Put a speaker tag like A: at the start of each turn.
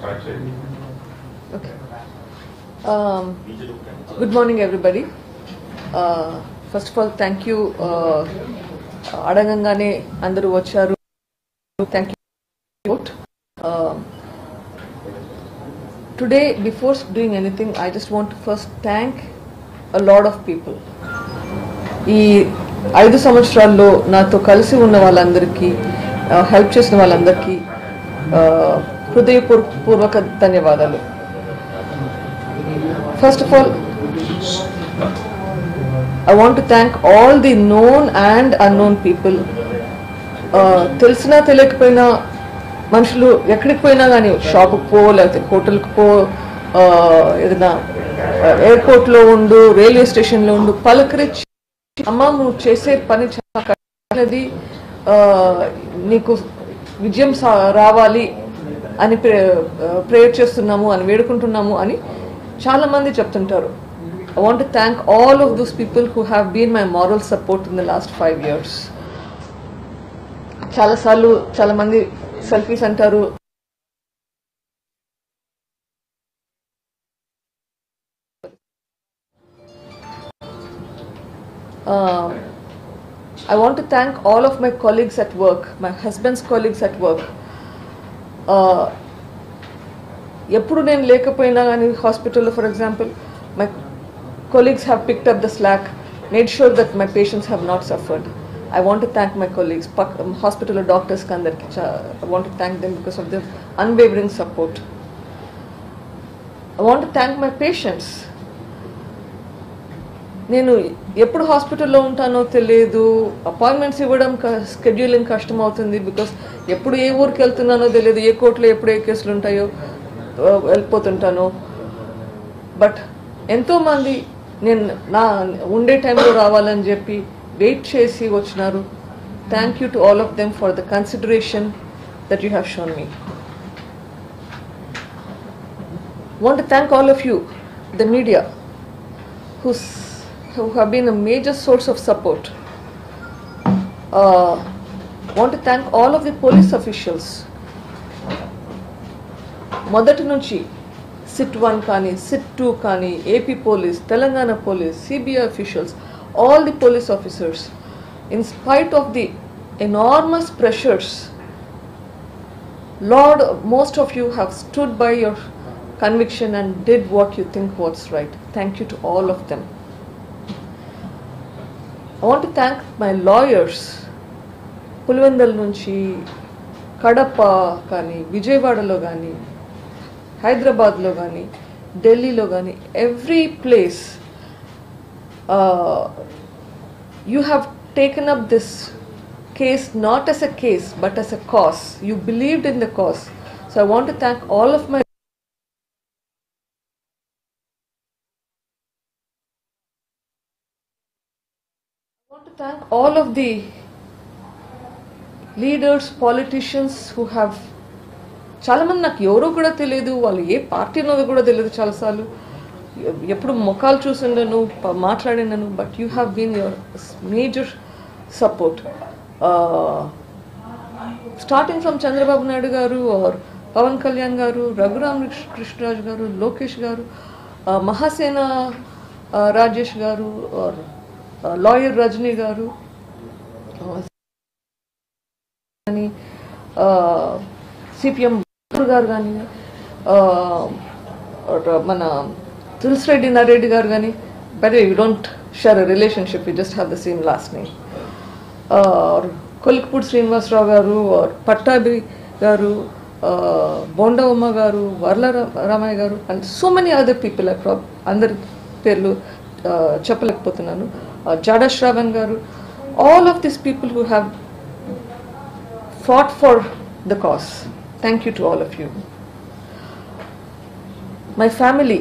A: Okay. Um, good morning, everybody. Uh, first of all, thank you. Uh, అడగంగానే అందరూ వచ్చారు thank you today before doing anything I just want first thank a lot of people ఈ ఐదు సంవత్సరాల్లో నాతో కలిసి ఉన్న వాళ్ళందరికీ uh, హెల్ప్ చేసిన వాళ్ళందరికీ uh, హృదయపూర్వక ధన్యవాదాలు. First of all I want to thank all the known and unknown people. Uh, తెలిసినా తెలియకపోయినా మనుషులు ఎక్కడికి పోయినా కానీ షాపుకి పో లేకపోతే హోటల్కి పో ఏదైనా uh, ఎయిర్పోర్ట్లో ఉండు రైల్వే స్టేషన్లో ఉండు పలకరించి అమ్మ నువ్వు చేసే పని చాలా uh, నీకు విజయం సా- రావాలి. అని ప్రేయర్ చేస్తున్నాము అని వేడుకుంటున్నాము అని చాలా మంది చెప్తుంటారు I want thank all of those people who have been my moral support in the last five years చాలా సార్లు చాలా మంది సెల్ఫీస్ అంటారు I want thank all of my colleagues at work my husband's colleagues at work Uh, ఎప్పుడు నేను లేకపోయినా కానీ హాస్పిటల్లో for example my colleagues have picked up the slack, made sure that my patients have not suffered. I want to thank my colleagues, pak- um, hospital doctors, kandarki cha- I want to thank them because of their unwavering support. I want to thank my patients. నేను ఎప్పుడు హాస్పిటల్లో ఉంటానో తెలియదు appointments ఇవ్వడం scheduling కష్టం అవుతుంది because ఎప్పుడు ఏ ఊరికి వెళ్తున్నానో తెలియదు ఏ కోర్టులో ఎప్పుడు ఏ కేసులు ఉంటాయో వెళ్ళిపోతుంటాను. బట్ ఎంతోమంది నేను నా ఉండే టైంలో రావాలని చెప్పి వెయిట్ చేసి వచ్చినారు. Thank you to all of them for the consideration that you have shown me want thank all of you the media whose who who have been a major source want to thank all of the police officials. మొదటి నుంచి SIT one కానీ SIT two కానీ AP police Telangana police CBI officials all the police officers in spite of the enormous pressures Lord, most of you have stood by your conviction and did what you think was right. Thank you to all of them. I want to thank my lawyers. Pulivendula నుంచి కడప కానీ విజయవాడలో కానీ హైదరాబాద్లో కానీ ఢిల్లీలో కానీ every place you have taken up this case not as a case but as a cause. You believed in the cause. So I want to thank all of my I want to thank all of the leaders politicians who have చాలామంది నాకు ఎవరో కూడా తెలియదు వాళ్ళు ఏ party ఉన్నదో కూడా తెలియదు చాలాసార్లు. ఎప్పుడు ముఖాలు చూసిండను మాట్లాడినను but you have been your major support starting from Chandrababu Naidu garu or Pawan Kalyan గారు రఘురామ్ కృష్ణరాజు గారు లోకేష్ గారు మహాసేన రాజేష్ గారు ఆర్ లాయర్ రజనీ గారు సిపిఎం గారు కానీ మన తులసిరెడ్డి నారెడ్డి గారు కానీ but you don't share a relationship you just have the same last name Kolikapudi Srinivasa Rao garu Pattabhi garu Bonda Uma garu Varla Ramaiah garu and so many other people I prob అందరి పేర్లు చెప్పలేకపోతున్నాను. Jada Sravan garu all of this people who have fought for the cause. Thank you to all of you. My family,